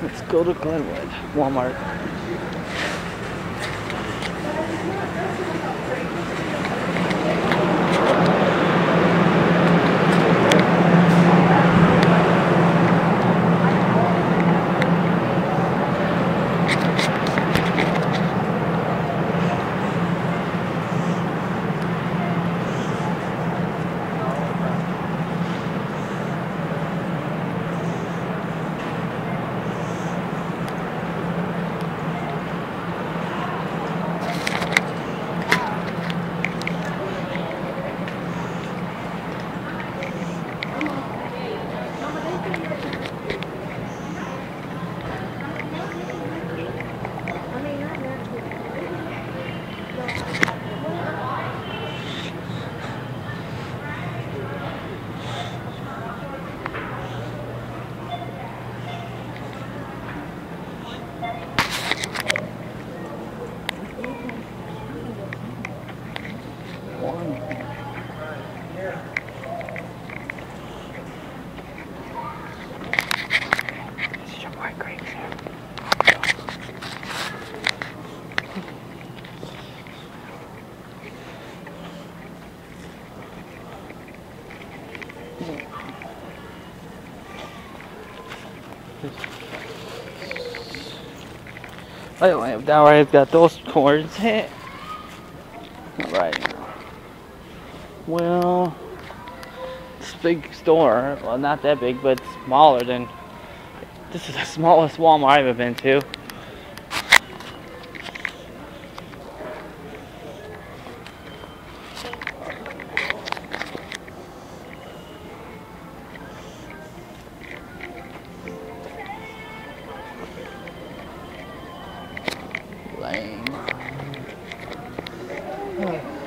Let's go to Glenwood, Walmart. Way, now I've got those cords. Alright. Well, this big store, well, not that big, but smaller than. This is the smallest Walmart I've ever been to. Lame. Hmm.